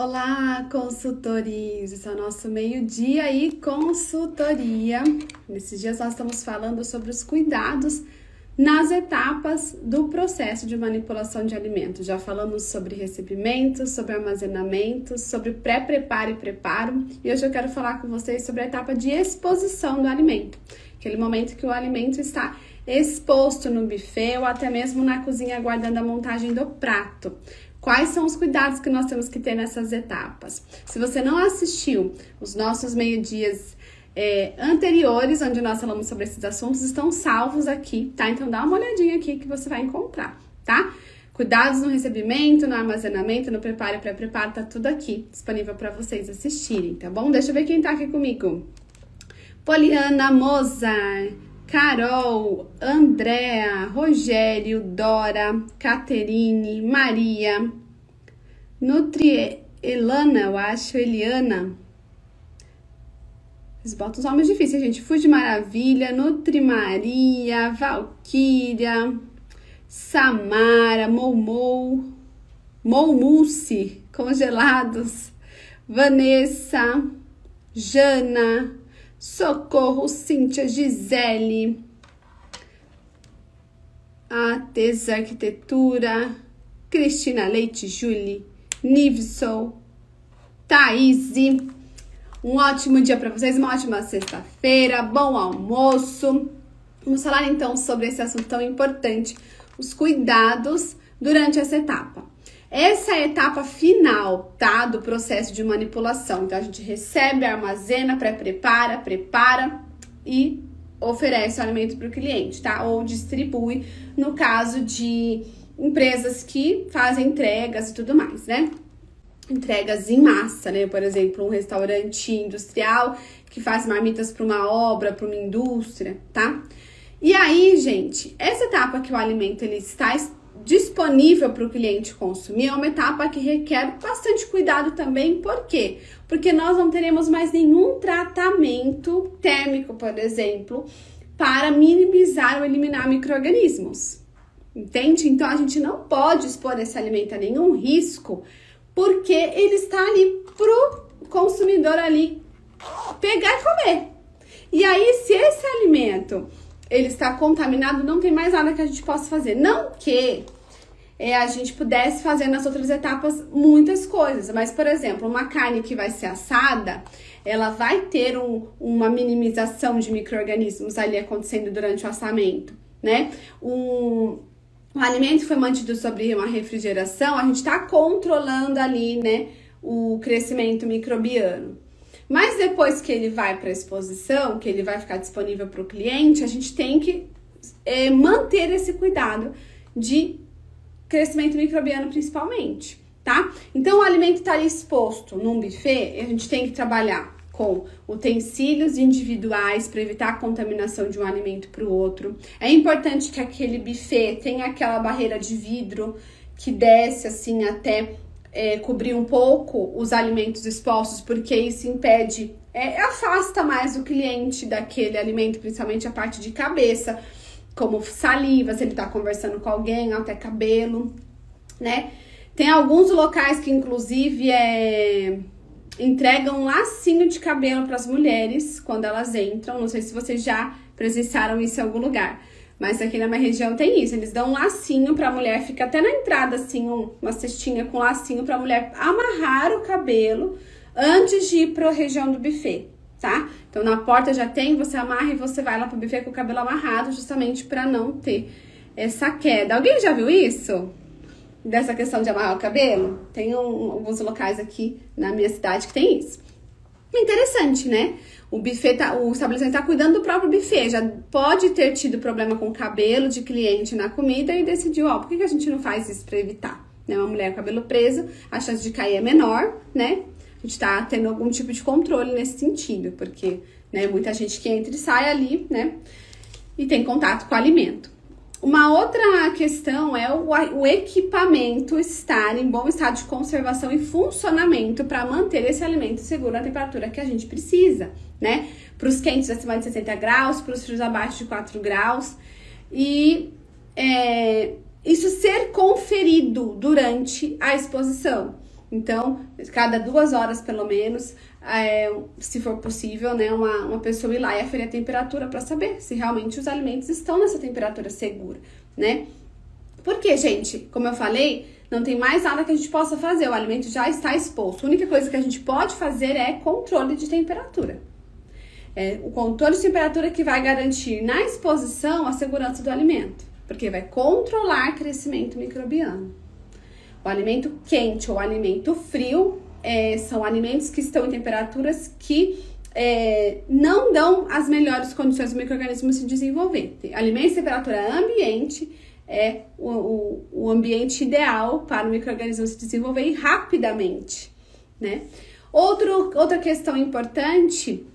Olá, consultores! Esse é o nosso meio-dia e consultoria. Nesses dias nós estamos falando sobre os cuidados nas etapas do processo de manipulação de alimentos. Já falamos sobre recebimento, sobre armazenamento, sobre pré-preparo e preparo. E hoje eu quero falar com vocês sobre a etapa de exposição do alimento. Aquele momento que o alimento está exposto no buffet ou até mesmo na cozinha aguardando a montagem do prato. Quais são os cuidados que nós temos que ter nessas etapas? Se você não assistiu os nossos meio-dias é, anteriores, onde nós falamos sobre esses assuntos, estão salvos aqui, tá? Então dá uma olhadinha aqui que você vai encontrar, tá? Cuidados no recebimento, no armazenamento, no preparo e pré-preparo, tá tudo aqui disponível para vocês assistirem, tá bom? Deixa eu ver quem tá aqui comigo. Poliana Mozart. Carol, Andréa, Rogério, Dora, Caterine, Maria, Nutri Elana, eu acho, Eliana. Eles botam os nomes difíceis, gente. Fude Maravilha, Nutri Maria, Valquíria, Samara, Moumou, Moumulce, Congelados, Vanessa, Jana, Socorro, Cíntia, Gisele, Ates Arquitetura, Cristina Leite, Julie, Nivson, Thaís. Um ótimo dia para vocês, uma ótima sexta-feira, bom almoço. Vamos falar então sobre esse assunto tão importante, os cuidados durante essa etapa. Essa é a etapa final, tá? Do processo de manipulação. Então, a gente recebe, armazena, pré-prepara, prepara e oferece o alimento para o cliente, tá? Ou distribui, no caso de empresas que fazem entregas e tudo mais, né? Entregas em massa, né? Por exemplo, um restaurante industrial que faz marmitas para uma obra, para uma indústria, tá? E aí, gente, essa etapa que o alimento ele está disponível para o cliente consumir é uma etapa que requer bastante cuidado também. Por quê? Porque nós não teremos mais nenhum tratamento térmico, por exemplo, para minimizar ou eliminar micro-organismos. Entende? Então a gente não pode expor esse alimento a nenhum risco, porque ele está ali pro consumidor ali pegar e comer. E aí, se esse alimento ele está contaminado, não tem mais nada que a gente possa fazer. Não que é, a gente pudesse fazer nas outras etapas muitas coisas, mas, por exemplo, uma carne que vai ser assada, ela vai ter um, uma minimização de micro-organismos ali acontecendo durante o assamento, né? Um, o alimento foi mantido sobre uma refrigeração, a gente está controlando ali, né, o crescimento microbiano. Mas depois que ele vai para a exposição, que ele vai ficar disponível para o cliente, a gente tem que é, manter esse cuidado de crescimento microbiano principalmente, tá? Então o alimento está exposto num buffet, a gente tem que trabalhar com utensílios individuais para evitar a contaminação de um alimento para o outro. É importante que aquele buffet tenha aquela barreira de vidro que desce assim até é, cobrir um pouco os alimentos expostos, porque isso impede, é, afasta mais o cliente daquele alimento, principalmente a parte de cabeça, como saliva, se ele tá conversando com alguém, até cabelo, né? Tem alguns locais que, inclusive, é, entregam um lacinho de cabelo para as mulheres quando elas entram. Não sei se vocês já presenciaram isso em algum lugar. Mas aqui na minha região tem isso. Eles dão um lacinho pra mulher, fica até na entrada, assim, um, uma cestinha com lacinho pra mulher amarrar o cabelo antes de ir pra região do buffet, tá? Então na porta já tem, você amarra e você vai lá pro buffet com o cabelo amarrado, justamente pra não ter essa queda. Alguém já viu isso? Dessa questão de amarrar o cabelo? Tem um, alguns locais aqui na minha cidade que tem isso. Interessante, né? O buffet tá, o estabelecimento está cuidando do próprio buffet. Já pode ter tido problema com o cabelo de cliente na comida e decidiu, ó, por que, que a gente não faz isso para evitar? Né? Uma mulher com cabelo preso, a chance de cair é menor, né? A gente está tendo algum tipo de controle nesse sentido, porque né, muita gente que entra e sai ali, né? E tem contato com o alimento. Uma outra questão é o, o, equipamento estar em bom estado de conservação e funcionamento para manter esse alimento seguro na temperatura que a gente precisa, né? Para os quentes acima de 60 graus, para os frios abaixo de 4 graus. E é, isso ser conferido durante a exposição. Então, cada duas horas pelo menos, é, se for possível, né, uma, uma pessoa ir lá e aferir a temperatura para saber se realmente os alimentos estão nessa temperatura segura, né? Porque, gente, como eu falei, não tem mais nada que a gente possa fazer, o alimento já está exposto. A única coisa que a gente pode fazer é controle de temperatura. É o controle de temperatura que vai garantir na exposição a segurança do alimento, porque vai controlar crescimento microbiano. Alimento quente ou alimento frio é, são alimentos que estão em temperaturas que é, não dão as melhores condições do microorganismo se desenvolver. Alimentos em temperatura ambiente é o, o, o ambiente ideal para o microorganismo se desenvolver rapidamente, né? Outro, outra questão importante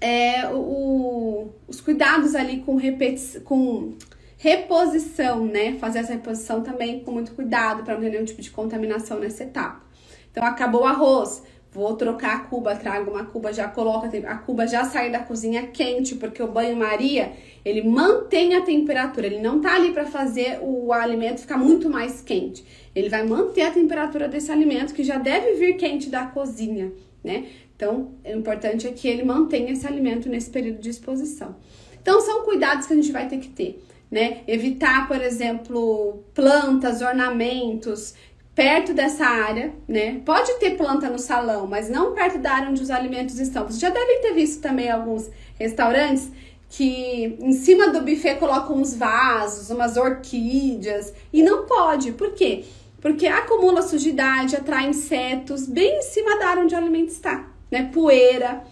é o, os cuidados ali com, repeti com reposição, né? Fazer essa reposição também com muito cuidado para não ter nenhum tipo de contaminação nessa etapa. Então, acabou o arroz, Vou trocar a cuba, trago uma cuba, já coloca a cuba já sai da cozinha quente, porque o banho-maria, ele mantém a temperatura, ele não tá ali para fazer o alimento ficar muito mais quente. Ele vai manter a temperatura desse alimento que já deve vir quente da cozinha, né? Então, o importante é que ele mantenha esse alimento nesse período de exposição. Então, são cuidados que a gente vai ter que ter, né? Evitar, por exemplo, plantas, ornamentos perto dessa área, né? Pode ter planta no salão, mas não perto da área onde os alimentos estão. Vocês já devem ter visto também alguns restaurantes que em cima do buffet colocam uns vasos, umas orquídeas, e não pode. Por quê? Porque acumula sujidade, atrai insetos bem em cima da área onde o alimento está, né? Poeira.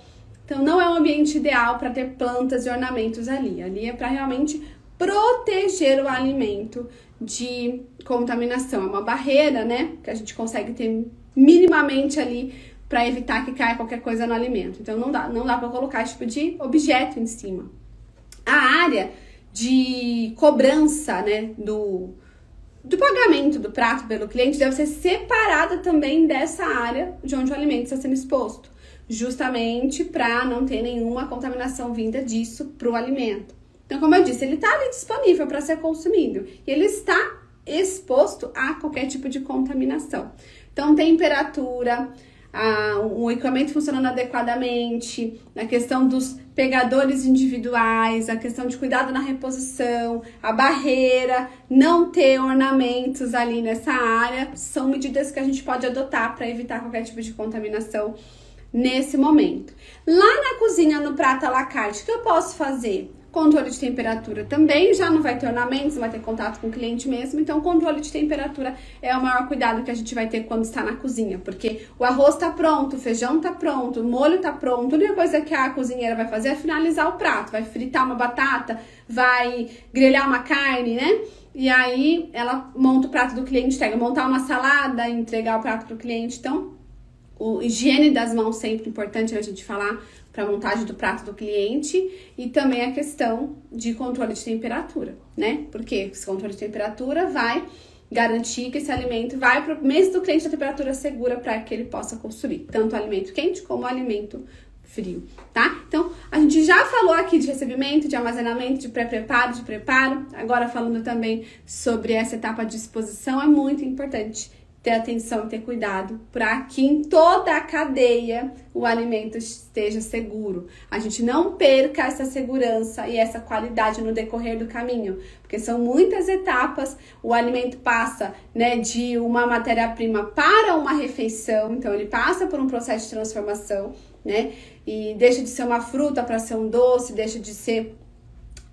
Então não é um ambiente ideal para ter plantas e ornamentos ali. Ali é para realmente proteger o alimento de contaminação. É uma barreira, né? Que a gente consegue ter minimamente ali para evitar que caia qualquer coisa no alimento. Então não dá, não dá para colocar esse tipo de objeto em cima. A área de cobrança, né, do do pagamento do prato pelo cliente deve ser separada também dessa área de onde o alimento está sendo exposto, justamente para não ter nenhuma contaminação vinda disso para o alimento. Então, como eu disse, ele está ali disponível para ser consumido e ele está exposto a qualquer tipo de contaminação. Então, temperatura, a, o equipamento funcionando adequadamente, a questão dos pegadores individuais, a questão de cuidado na reposição, a barreira, não ter ornamentos ali nessa área, são medidas que a gente pode adotar para evitar qualquer tipo de contaminação nesse momento. Lá na cozinha, no prato à la carte, o que eu posso fazer? Controle de temperatura também, já não vai ter ornamentos, vai ter contato com o cliente mesmo. Então, controle de temperatura é o maior cuidado que a gente vai ter quando está na cozinha, porque o arroz está pronto, o feijão está pronto, o molho está pronto. A única coisa que a cozinheira vai fazer é finalizar o prato, vai fritar uma batata, vai grelhar uma carne, né? E aí ela monta o prato do cliente, entrega, montar uma salada, entregar o prato para o cliente. Então, o higiene das mãos sempre importante a gente falar para montagem do prato do cliente e também a questão de controle de temperatura, né? Porque esse controle de temperatura vai garantir que esse alimento vai para o mês do cliente a temperatura segura para que ele possa consumir, tanto alimento quente como alimento frio, tá? Então, a gente já falou aqui de recebimento, de armazenamento, de pré-preparo, de preparo, agora falando também sobre essa etapa de exposição, é muito importante ter atenção e ter cuidado para que em toda a cadeia o alimento esteja seguro. A gente não perca essa segurança e essa qualidade no decorrer do caminho, porque são muitas etapas. O alimento passa, né, de uma matéria-prima para uma refeição, então ele passa por um processo de transformação, né? E deixa de ser uma fruta para ser um doce, deixa de ser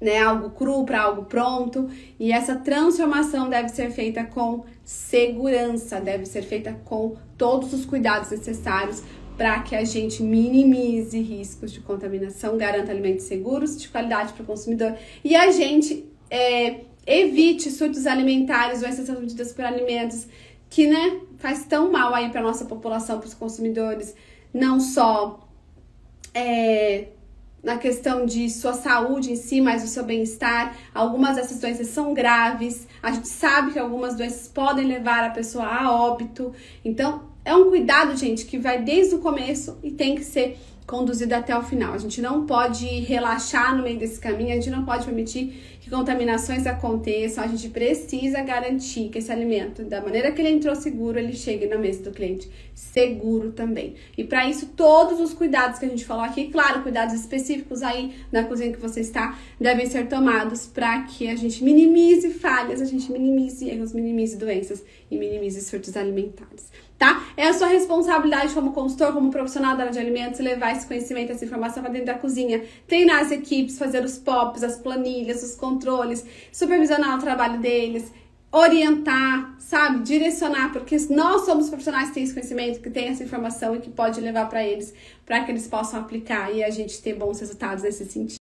né, algo cru para algo pronto, e essa transformação deve ser feita com segurança, deve ser feita com todos os cuidados necessários para que a gente minimize riscos de contaminação, garanta alimentos seguros, de qualidade para o consumidor. E a gente é, evite surtos alimentares ou excessivas medidas por alimentos que né, faz tão mal aí para nossa população, para os consumidores, não só é, na questão de sua saúde em si, mas o seu bem-estar. Algumas dessas doenças são graves. A gente sabe que algumas doenças podem levar a pessoa a óbito. Então, é um cuidado, gente, que vai desde o começo e tem que ser conduzido até o final. A gente não pode relaxar no meio desse caminho, a gente não pode permitir contaminações aconteçam, a gente precisa garantir que esse alimento, da maneira que ele entrou seguro, ele chegue na mesa do cliente seguro também. E para isso, todos os cuidados que a gente falou aqui, claro, cuidados específicos aí na cozinha que você está, devem ser tomados para que a gente minimize falhas, a gente minimize erros, minimize doenças e minimize surtos alimentares tá? É a sua responsabilidade como consultor, como profissional da área de alimentos, levar esse conhecimento, essa informação para dentro da cozinha, treinar as equipes, fazer os POPs, as planilhas, os controles, supervisionar o trabalho deles, orientar, sabe, direcionar, porque nós somos profissionais que têm esse conhecimento, que têm essa informação e que pode levar para eles, para que eles possam aplicar e a gente ter bons resultados nesse sentido.